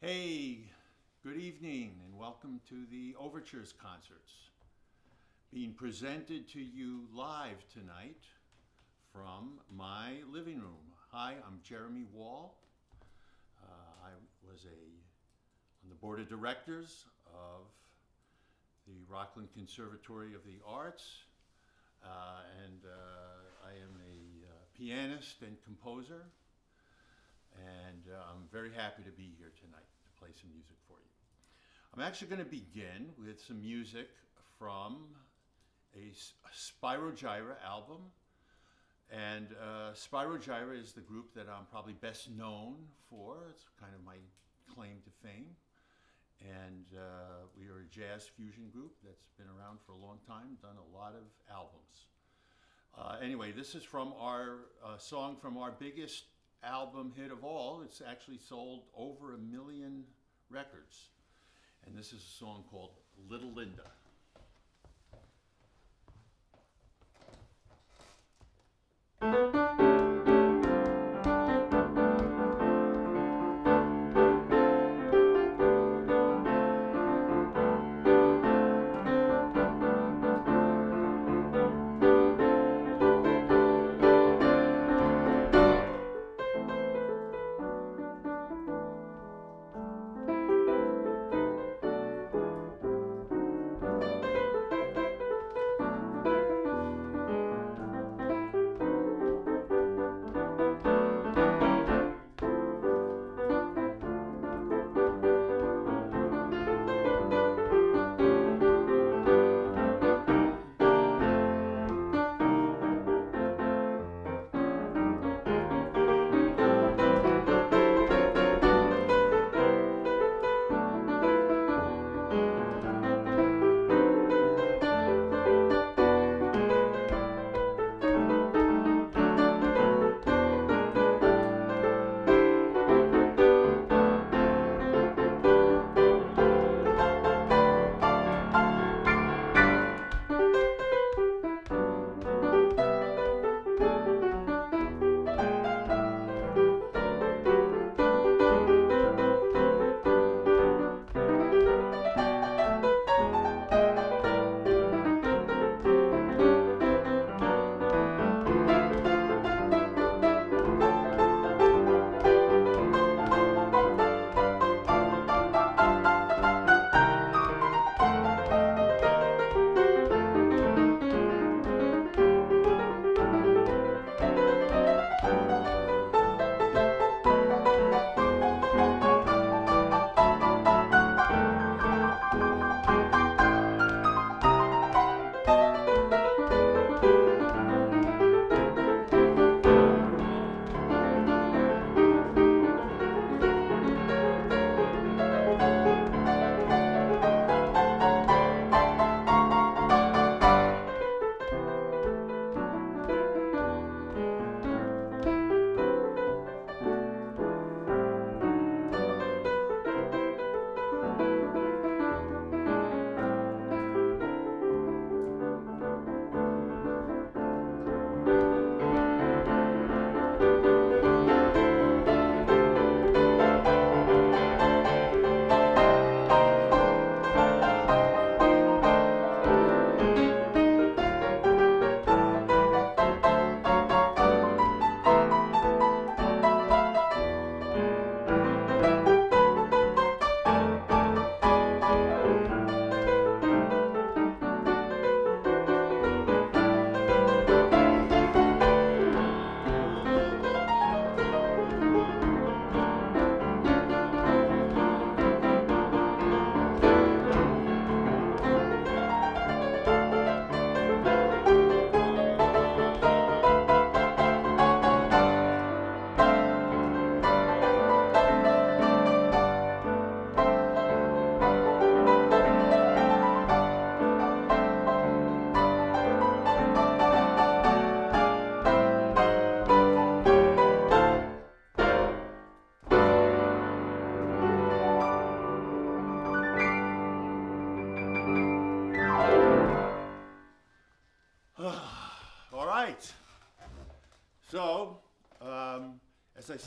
Hey, good evening and welcome to the Overtures concerts being presented to you live tonight from my living room. Hi, I'm Jeremy Wall. Uh, I was a on the board of directors of the Rockland Conservatory of the Arts, uh, and uh, I am a uh, pianist and composer. And uh, I'm very happy to be here tonight to play some music for you. I'm actually going to begin with some music from a Spyro Gyra album. And uh, Spyro Gyra is the group that I'm probably best known for. It's kind of my claim to fame. And uh, we are a jazz fusion group that's been around for a long time, done a lot of albums. Uh, anyway, this is from our uh, song from our biggest album hit of all. It's actually sold over a million records. And this is a song called Little Linda.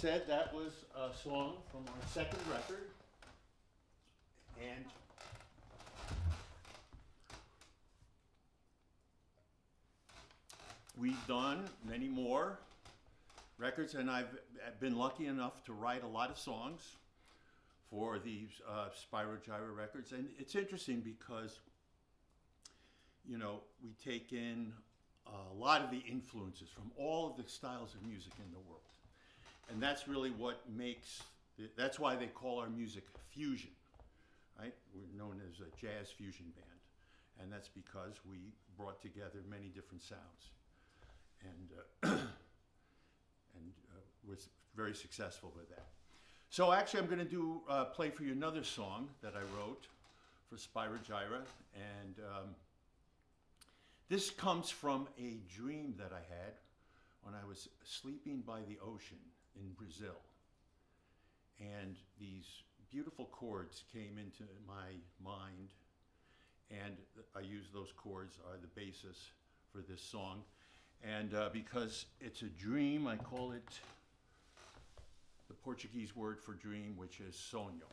Said, that was a song from our second record. And we've done many more records, and I've been lucky enough to write a lot of songs for these uh, Spyro Gyra records. And it's interesting because, you know, we take in a lot of the influences from all of the styles of music in the world. And that's really what makes, that's why they call our music fusion, right? We're known as a jazz fusion band. And that's because we brought together many different sounds. And, uh, and uh, was very successful with that. So actually, I'm going to do uh, play for you another song that I wrote for Spyro Gyra, and um, this comes from a dream that I had when I was sleeping by the ocean in Brazil, and these beautiful chords came into my mind, and I used those chords are the basis for this song, and uh, because it's a dream, I call it the Portuguese word for dream, which is sonho.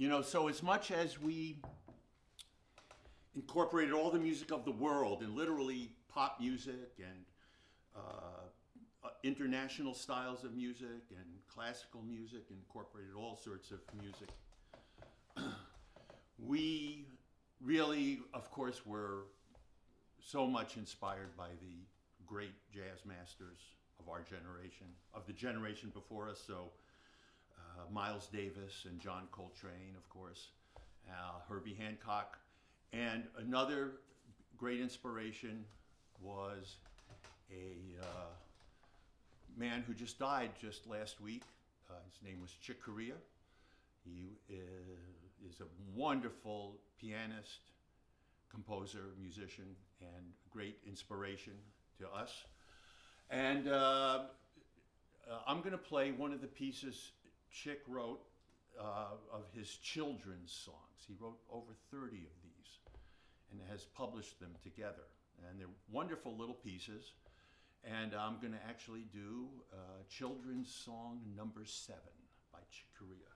You know, so as much as we incorporated all the music of the world and literally pop music and uh, uh, international styles of music and classical music, incorporated all sorts of music. we really, of course, were so much inspired by the great jazz masters of our generation, of the generation before us. So, uh, Miles Davis and John Coltrane, of course, uh, Herbie Hancock. And another great inspiration was a uh, man who just died just last week. Uh, his name was Chick Corea. He is, is a wonderful pianist, composer, musician, and great inspiration to us. And uh, uh, I'm going to play one of the pieces Chick wrote uh, of his children's songs. He wrote over 30 of these and has published them together. And they're wonderful little pieces. And I'm going to actually do uh, children's song number seven by Chick Corea.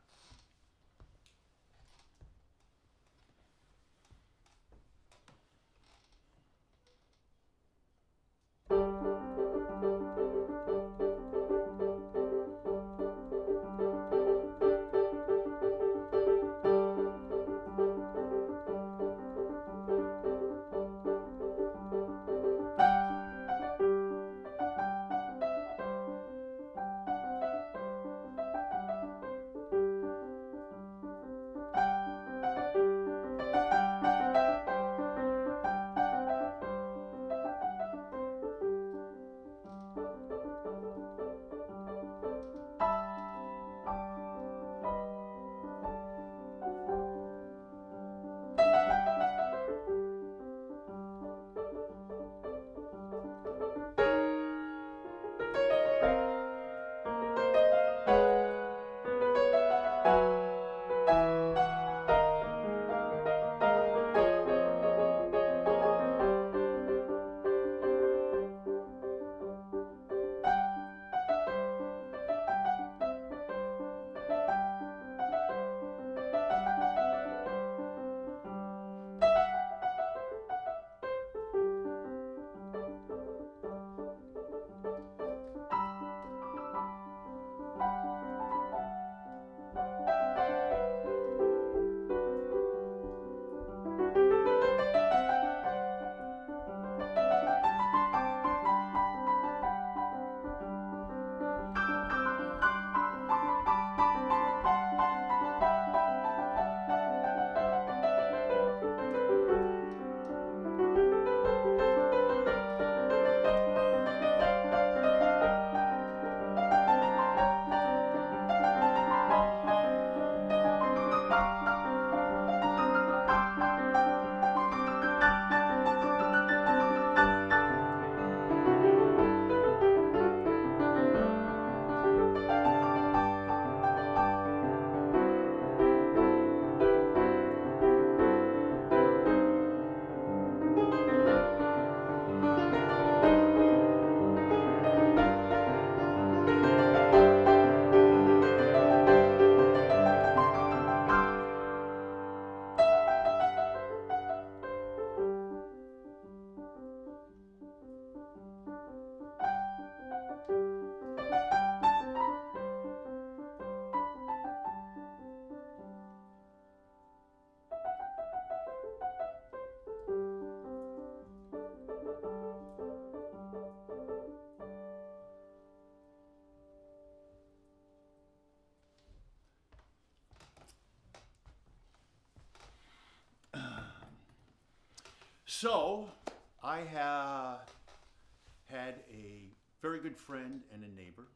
So, I ha- had a very good friend and a neighbor,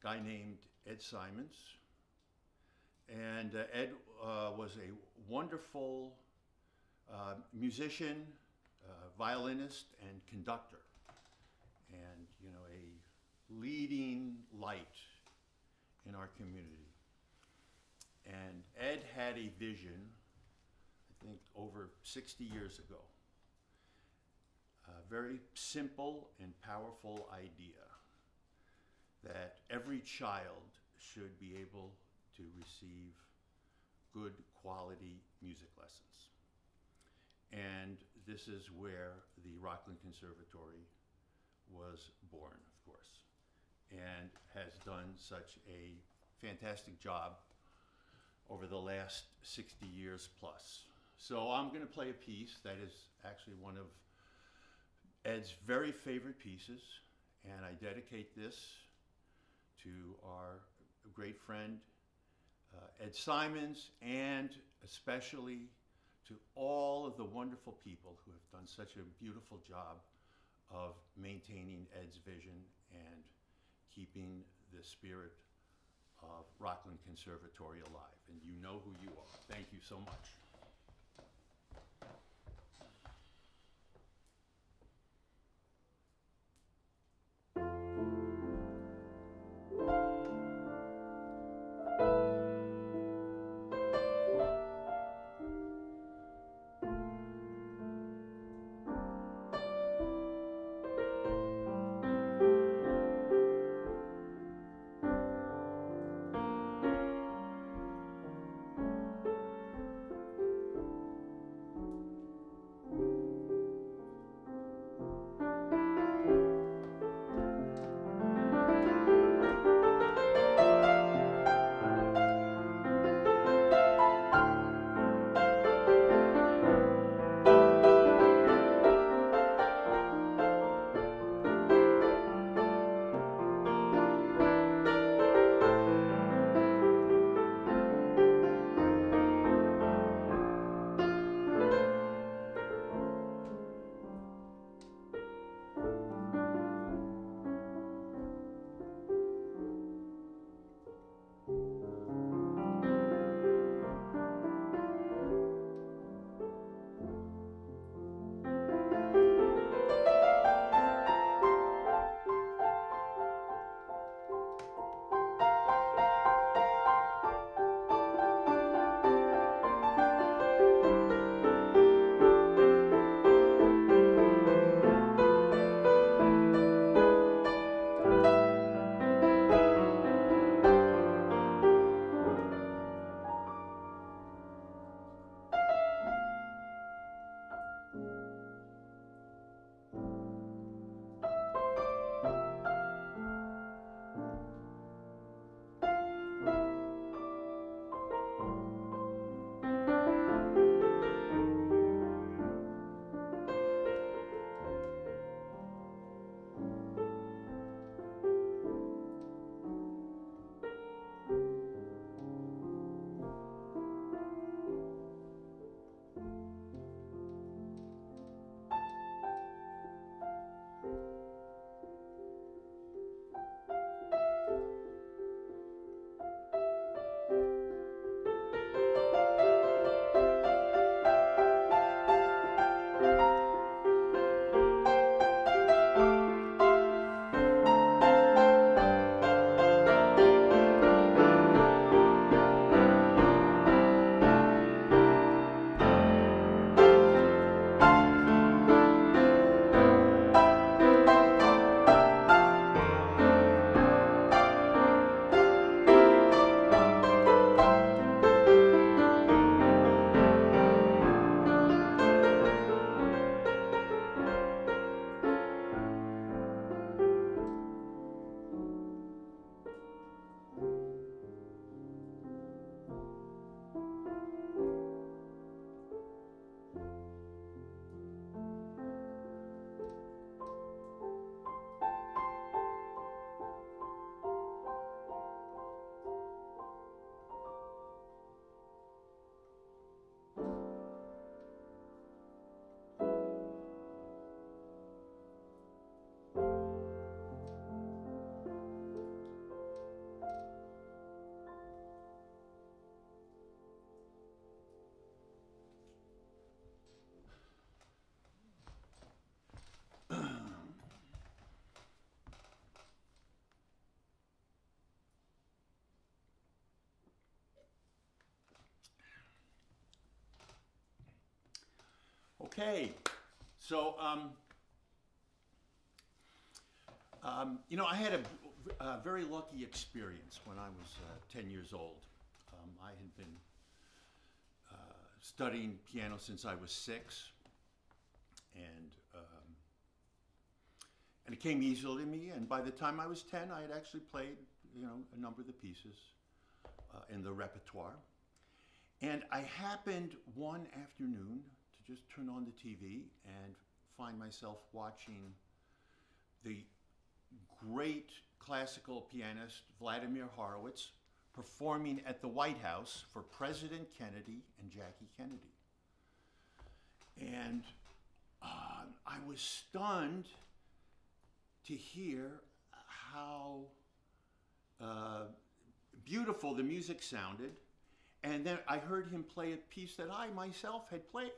a guy named Ed Simons. And uh, Ed uh, was a wonderful uh, musician, uh, violinist, and conductor, and you know a leading light in our community. And Ed had a vision think over 60 years ago. A very simple and powerful idea that every child should be able to receive good quality music lessons. And this is where the Rockland Conservatory was born, of course, and has done such a fantastic job over the last 60 years plus. So I'm going to play a piece that is actually one of Ed's very favorite pieces, and I dedicate this to our great friend uh, Ed Simons and especially to all of the wonderful people who have done such a beautiful job of maintaining Ed's vision and keeping the spirit of Rockland Conservatory alive. And you know who you are. Thank you so much. Okay, so um, um, you know, I had a, a very lucky experience when I was uh, 10 years old. Um, I had been studying piano since I was six, and um, and it came easily to me. And by the time I was ten, I had actually played, you know, a number of the pieces uh, in the repertoire. And I happened one afternoon just turn on the TV and find myself watching the great classical pianist Vladimir Horowitz performing at the White House for President Kennedy and Jackie Kennedy. And uh, I was stunned to hear how uh, beautiful the music sounded. And then I heard him play a piece that I myself had played,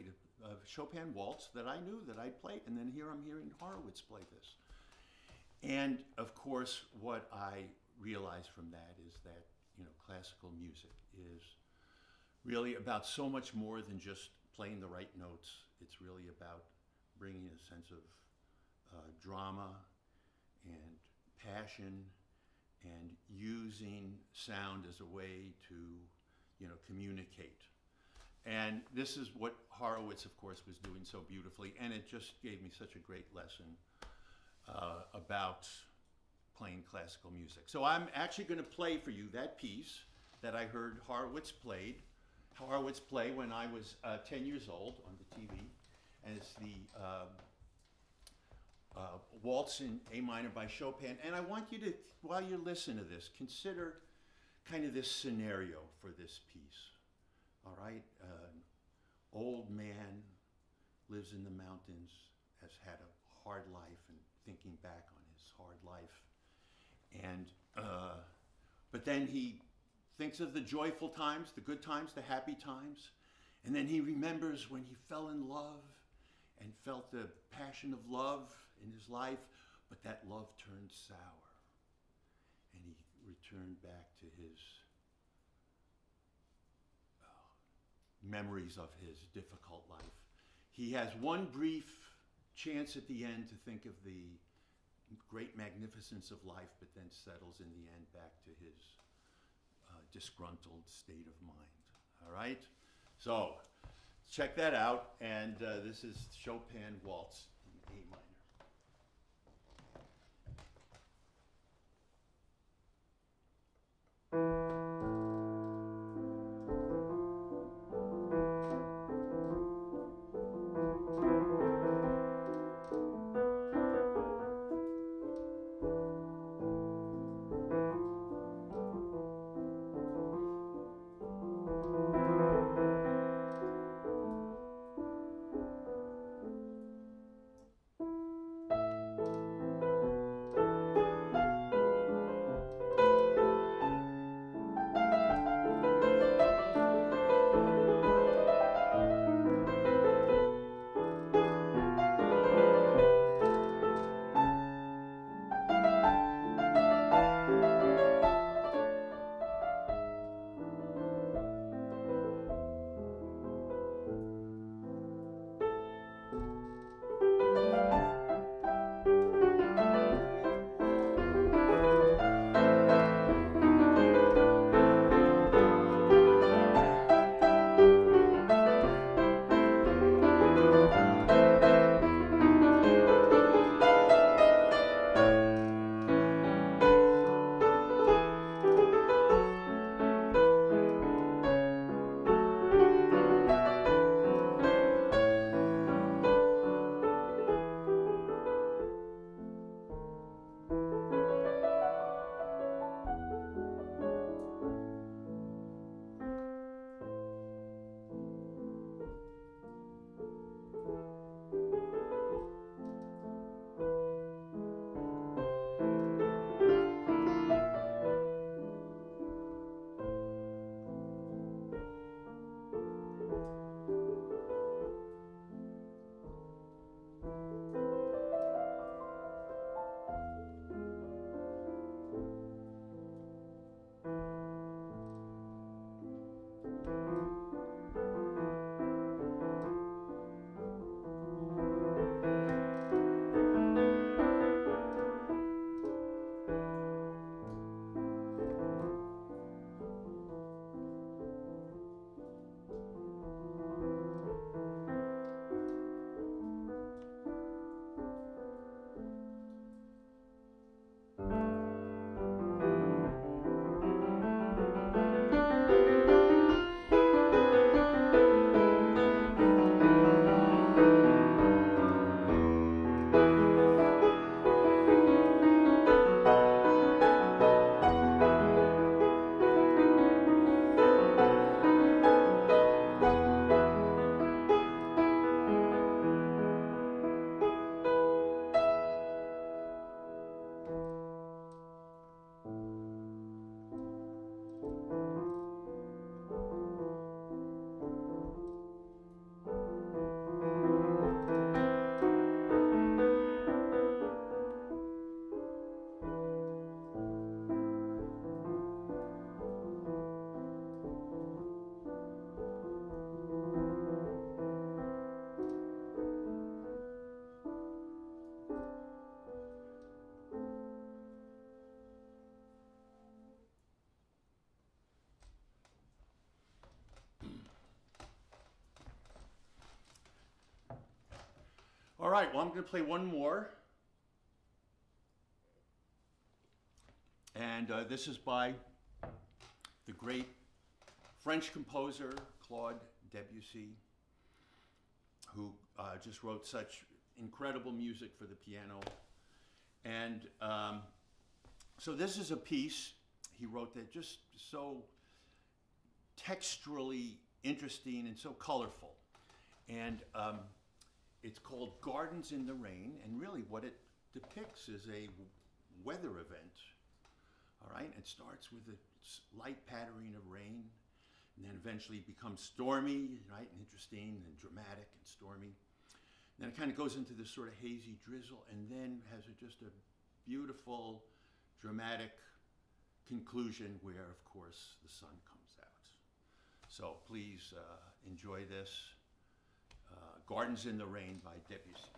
a Chopin waltz that I knew that I'd played. And then here I'm hearing Horowitz play this. And of course, what I realized from that is that you know classical music is really about so much more than just playing the right notes. It's really about bringing a sense of uh, drama and passion and using sound as a way to you know communicate. And this is what Horowitz, of course, was doing so beautifully, and it just gave me such a great lesson uh, about playing classical music. So I'm actually going to play for you that piece that I heard Horowitz played, Horowitz play when I was uh, 10 years old on the TV, and it's the um, uh, Waltz in A minor by Chopin. And I want you to, while you listen to this, consider kind of this scenario for this piece. All right, an old man lives in the mountains, has had a hard life, and thinking back on his hard life. And, uh, but then he thinks of the joyful times, the good times, the happy times. And then he remembers when he fell in love and felt the passion of love in his life, but that love turned sour. And he returned back to his uh, memories of his difficult life. He has one brief chance at the end to think of the great magnificence of life, but then settles in the end back to his uh, disgruntled state of mind. All right? So, check that out. And uh, this is Chopin Waltz in A minor. Right, well, I'm going to play one more. And uh, this is by the great French composer Claude Debussy, who uh, just wrote such incredible music for the piano. And um, so this is a piece he wrote that just so texturally interesting and so colorful. And um, it's called Gardens in the Rain, and really what it depicts is a weather event. All right, it starts with a light pattering of rain, and then eventually becomes stormy, right, and interesting and dramatic and stormy. Then it kind of goes into this sort of hazy drizzle, and then has a, just a beautiful, dramatic conclusion where, of course, the sun comes out. So please uh, enjoy this uh, Gardens in the Rain by Debussy.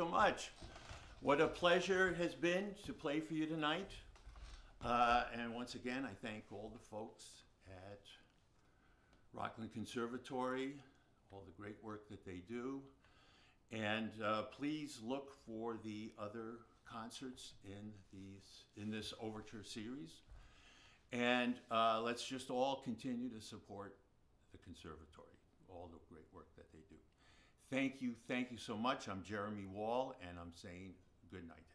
So much. What a pleasure it has been to play for you tonight. Uh, and once again, I thank all the folks at Rockland Conservatory, all the great work that they do. And uh, please look for the other concerts in these in this overture series. And uh, let's just all continue to support the conservatory, all the great work that they do. Thank you, thank you so much. I'm Jeremy Wall, and I'm saying good night